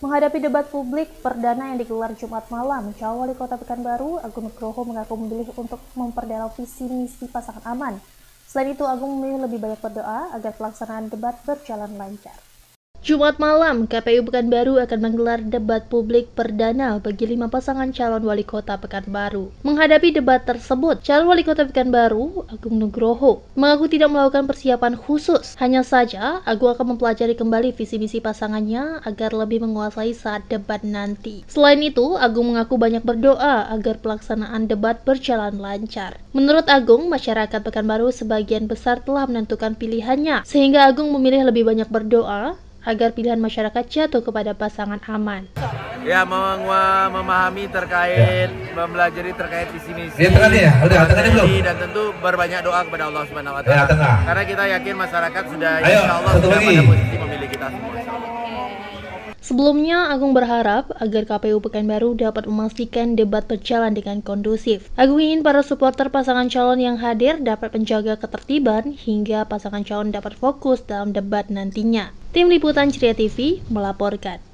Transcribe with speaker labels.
Speaker 1: Menghadapi debat publik perdana yang digelar Jumat malam, calon wali kota Pekanbaru, Agung Nugroho mengaku memilih untuk memperdalam visi misi pasangan aman. Selain itu, Agung memilih lebih banyak berdoa agar pelaksanaan debat berjalan lancar.
Speaker 2: Jumat malam, KPU Pekanbaru akan menggelar debat publik perdana bagi lima pasangan calon wali kota Pekanbaru. Menghadapi debat tersebut, calon wali kota Pekanbaru, Agung Nugroho, mengaku tidak melakukan persiapan khusus. Hanya saja, Agung akan mempelajari kembali visi misi pasangannya agar lebih menguasai saat debat nanti. Selain itu, Agung mengaku banyak berdoa agar pelaksanaan debat berjalan lancar. Menurut Agung, masyarakat Pekanbaru sebagian besar telah menentukan pilihannya, sehingga Agung memilih lebih banyak berdoa agar pilihan masyarakat jatuh kepada pasangan aman.
Speaker 3: Ya, mem memahami terkait, ya. mempelajari terkait visi misi.
Speaker 4: Ya, tengah ya, udah tengah belum.
Speaker 3: Dan tentu berbanyak doa kepada Allah Subhanahu Wa Taala. Ya, Karena kita yakin masyarakat sudah,
Speaker 4: Ayo,
Speaker 3: insya Allah sudah pada posisi memilih kita semua.
Speaker 2: Sebelumnya, Agung berharap agar KPU Pekanbaru dapat memastikan debat berjalan dengan kondusif. Agung ingin para supporter pasangan calon yang hadir dapat menjaga ketertiban hingga pasangan calon dapat fokus dalam debat nantinya. Tim Liputan Ceria TV melaporkan.